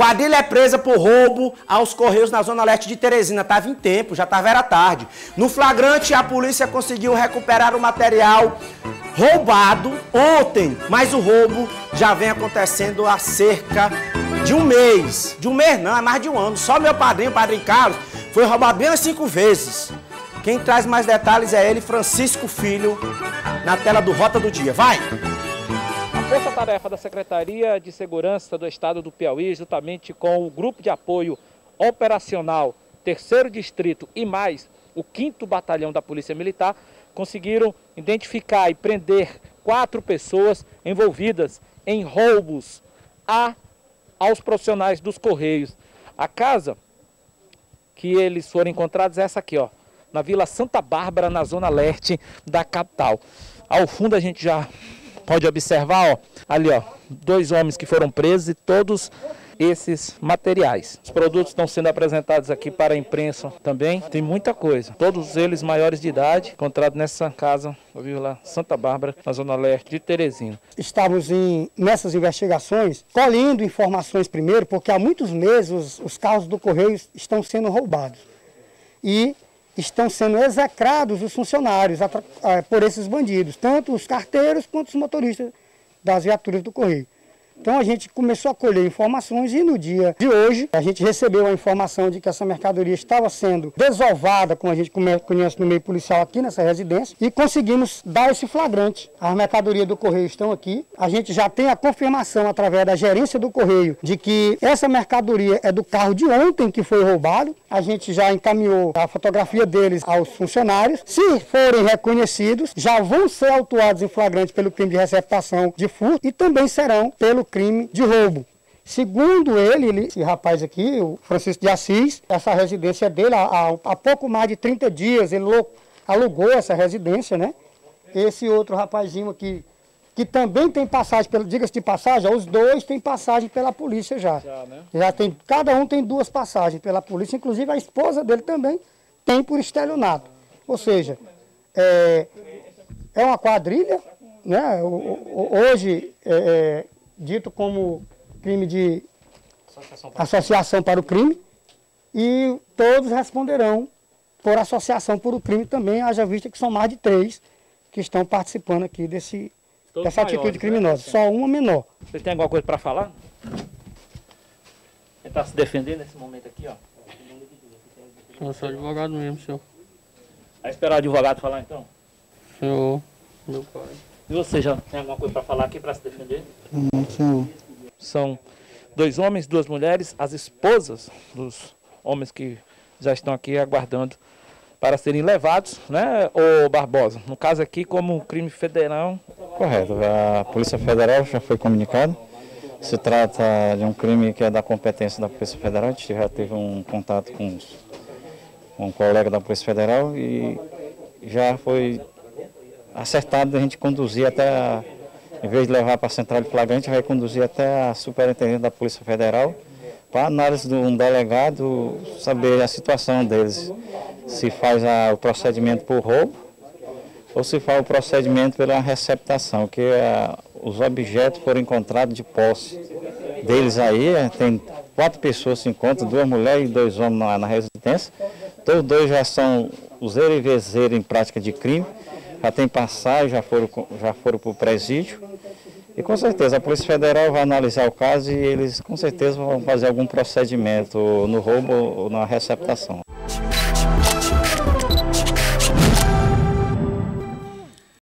Quadrilha é presa por roubo aos Correios na Zona Leste de Teresina. Tava em tempo, já tava era tarde. No flagrante, a polícia conseguiu recuperar o material roubado ontem, mas o roubo já vem acontecendo há cerca de um mês. De um mês não, é mais de um ano. Só meu padrinho, o padrinho Carlos, foi roubado bem umas cinco vezes. Quem traz mais detalhes é ele, Francisco Filho, na tela do Rota do Dia. Vai! A Força-Tarefa da Secretaria de Segurança do Estado do Piauí, juntamente com o Grupo de Apoio Operacional Terceiro Distrito e mais o 5 Batalhão da Polícia Militar, conseguiram identificar e prender quatro pessoas envolvidas em roubos a, aos profissionais dos Correios. A casa que eles foram encontrados é essa aqui, ó, na Vila Santa Bárbara, na zona leste da capital. Ao fundo a gente já pode observar, ó, ali, ó, dois homens que foram presos e todos esses materiais. Os produtos estão sendo apresentados aqui para a imprensa também. Tem muita coisa. Todos eles maiores de idade, encontrados nessa casa, Vila Santa Bárbara, na zona leste de Teresina. Estamos em, nessas investigações colhendo informações primeiro, porque há muitos meses os, os carros do Correio estão sendo roubados. E estão sendo execrados os funcionários por esses bandidos, tanto os carteiros quanto os motoristas das viaturas do Correio. Então a gente começou a colher informações e no dia de hoje a gente recebeu a informação de que essa mercadoria estava sendo desovada, como a gente conhece no meio policial aqui nessa residência, e conseguimos dar esse flagrante. As mercadorias do Correio estão aqui. A gente já tem a confirmação através da gerência do Correio de que essa mercadoria é do carro de ontem que foi roubado. A gente já encaminhou a fotografia deles aos funcionários. Se forem reconhecidos, já vão ser autuados em flagrante pelo crime de receptação de furto e também serão pelo crime de roubo. Segundo ele, ele, esse rapaz aqui, o Francisco de Assis, essa residência dele, há, há pouco mais de 30 dias, ele alugou essa residência, né? Esse outro rapazinho aqui, que também tem passagem, diga-se de passagem, os dois têm passagem pela polícia já. Já, né? já tem, cada um tem duas passagens pela polícia, inclusive a esposa dele também tem por estelionato. Ou seja, é, é uma quadrilha, né? Hoje, é, é dito como crime de associação para, associação para o crime e todos responderão por associação por o crime também, haja vista que são mais de três que estão participando aqui desse, dessa maiores, atitude né? criminosa. Né? Só uma menor. Você tem alguma coisa para falar? Ele está se defendendo nesse momento aqui, ó. Eu sou advogado mesmo, senhor. Vai esperar o advogado falar então? Senhor, meu pai. E você já tem alguma coisa para falar aqui para se defender? Não, senhor. São dois homens, duas mulheres, as esposas dos homens que já estão aqui aguardando para serem levados, né, ô Barbosa? No caso aqui, como crime federal. Correto, a Polícia Federal já foi comunicada. Se trata de um crime que é da competência da Polícia Federal. A gente já teve um contato com um colega da Polícia Federal e já foi acertado a gente conduzir até, a, em vez de levar para a central de flagrante, vai conduzir até a superintendente da Polícia Federal para análise de um delegado saber a situação deles, se faz a, o procedimento por roubo ou se faz o procedimento pela receptação, que a, os objetos foram encontrados de posse deles aí, é, tem quatro pessoas se encontram, duas mulheres e dois homens na, na residência, todos dois já são os e em prática de crime, já tem passagem, já foram, já foram para o presídio. E com certeza a Polícia Federal vai analisar o caso e eles com certeza vão fazer algum procedimento no roubo ou na receptação.